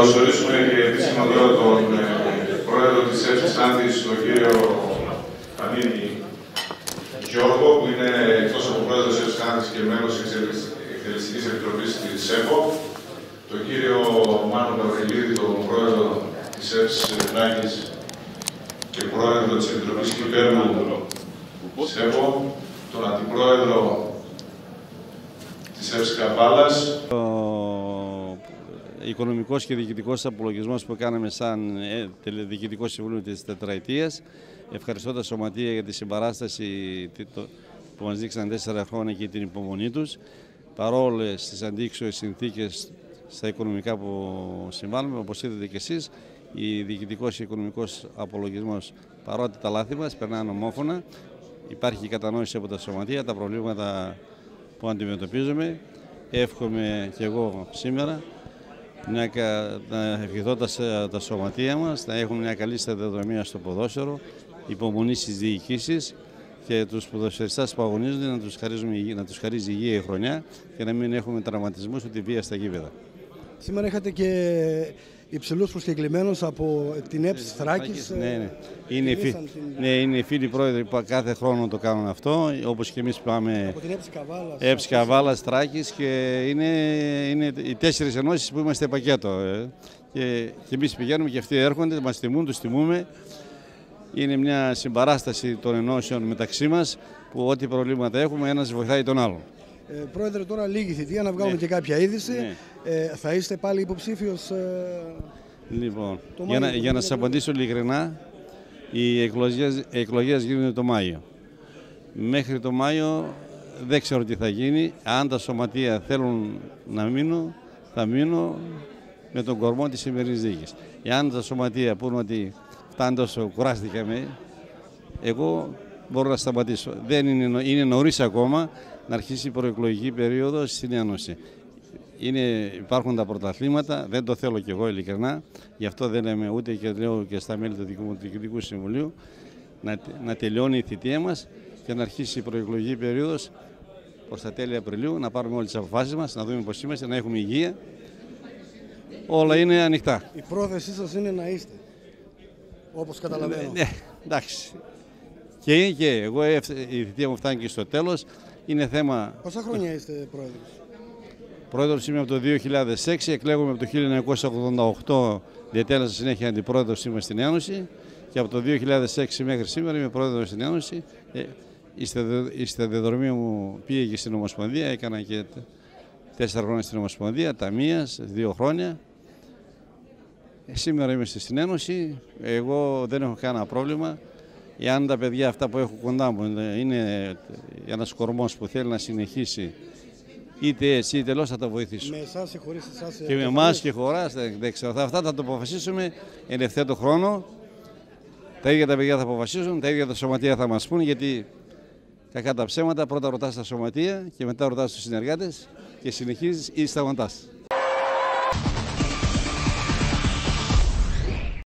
καλωσορίσουμε και επίσημα τώρα τον ε, πρόεδρο της ΕΦΣ Ξάνθης, τον κύριο Πανίνη Γιώργο, που είναι εκτός από πρόεδρος της ΕΦΣ Ξάνθης και μέλος της Εκτελεστικής Επιτροπής της ΕΠΟ, τον κύριο Μάνο Παυκελίδη, τον πρόεδρο της ΕΦΣ Νάκης και πρόεδρο της Επιτροπής Κυβέρνου της ΕΠΟ, τον αντιπρόεδρο της ΕΦΣ Καβάλας, οικονομικός και διοικητικός απολογισμός που κάναμε σαν ε, διοικητικό συμβούλιο της τετραετίας. Ευχαριστώ τα σωματεία για τη συμπαράσταση που μας δείξαν τέσσερα χρόνια και την υπομονή τους. Παρόλες τις αντίξωες συνθήκες στα οικονομικά που συμβάλλουμε, όπως είδατε και εσείς, η διοικητικός και οικονομικός απολογισμός παρότι τα λάθη μας περνάνε ομόφωνα. Υπάρχει κατανόηση από τα σωματεία, τα προβλήματα που αντιμετωπίζουμε. Εύχομαι και εγώ σήμερα να, να ευχηθώ τα, τα σωματεία μας, να έχουν μια καλή σταδιοδρομία στο ποδόσφαιρο, υπομονή στις διοικήσεις και τους ποδοσφαιριστές που αγωνίζονται να τους, να τους χαρίζει υγεία η χρονιά και να μην έχουμε τραυματισμούς ούτε βία στα γήπεδα. Σήμερα είχατε και υψηλούς προσκεκλημένους από την ΕΠΣ Θράκης. Ναι, ναι. Είναι, φι... την... ναι, είναι οι φίλοι πρόεδροι που κάθε χρόνο το κάνουν αυτό. Όπως και εμείς πάμε. Από την ΕΠΣ Καβάλας. ΕΠΣ Καβάλας Θράκης και είναι, είναι οι τέσσερις ενώσεις που είμαστε πακέτο. Ε. Και, και εμείς πηγαίνουμε και αυτοί έρχονται, μας τιμούν, τους τιμούμε. Είναι μια συμπαράσταση των ενώσεων μεταξύ μας που ό,τι προβλήματα έχουμε, ένας βοηθάει τον άλλον. Ε, πρόεδρε, τώρα λίγη θητεία να βγάλουμε ναι. και κάποια είδηση. Ναι. Ε, θα είστε πάλι υποψήφιος. Ε, λοιπόν, για να, για να σας απαντήσω ειλικρινά, οι εκλογές, εκλογές γίνονται το Μάιο. Μέχρι το Μάιο δεν ξέρω τι θα γίνει. Αν τα σωματεία θέλουν να μείνω, θα μείνω με τον κορμό της σημερινής δίκης. Εάν τα σωματεία πούνε ότι φτάνει τόσο κουράστηκαμε, εγώ μπορώ να σταματήσω. Δεν είναι, είναι νωρίς ακόμα να αρχίσει η προεκλογική περίοδος στην Ένωση. Είναι, υπάρχουν τα πρωταθλήματα, δεν το θέλω κι εγώ ειλικρινά, γι' αυτό δεν είμαι ούτε και λέω και στα μέλη του Διοικητικού Συμβουλίου να, να τελειώνει η θητεία μας και να αρχίσει η προεκλογική περίοδος προς τα τέλη Απριλίου, να πάρουμε όλες τις αποφάσεις μας, να δούμε πώς είμαστε, να έχουμε υγεία. Όλα είναι ανοιχτά. Η πρόθεσή σας είναι να είστε. Όπως καταλαβαίνω. Ναι, εντάξει. Και, και εγώ η θητεία μου φτάνει και στο τέλος. Είναι θέμα... Πόσα χρόνια είστε πρόεδρος; Πρόεδρος είμαι από το 2006, εκλέγομαι από το 1988, διατέλεσα συνέχεια αντιπρόεδρος είμαι στην Ένωση και από το 2006 μέχρι σήμερα είμαι πρόεδρος στην Ένωση. Ε, η σταδιοδρομία μου πήγε και στην Ομοσπονδία, έκανα και τέσσερα χρόνια στην Ομοσπονδία, ταμείας, δύο χρόνια. Ε, σήμερα είμαι στην Ένωση, εγώ δεν έχω κανένα πρόβλημα. Εάν τα παιδιά αυτά που έχω κοντά μου είναι ένας κορμός που θέλει να συνεχίσει είτε έτσι είτε τέλο θα το βοηθήσω. Με εσάς ή χωρίς εσάς. Και με εμάς και χωράς, δεν ξέρω. Αυτά θα το αποφασίσουμε εν ευθέτω χρόνο. Τα ίδια τα παιδιά θα αποφασίσουν, τα ίδια τα σωματεία θα μας πούν γιατί κακά τα ψέματα πρώτα ρωτάς τα σωματεία και μετά ρωτάς τους συνεργάτες και συνεχίζεις ή σταματά.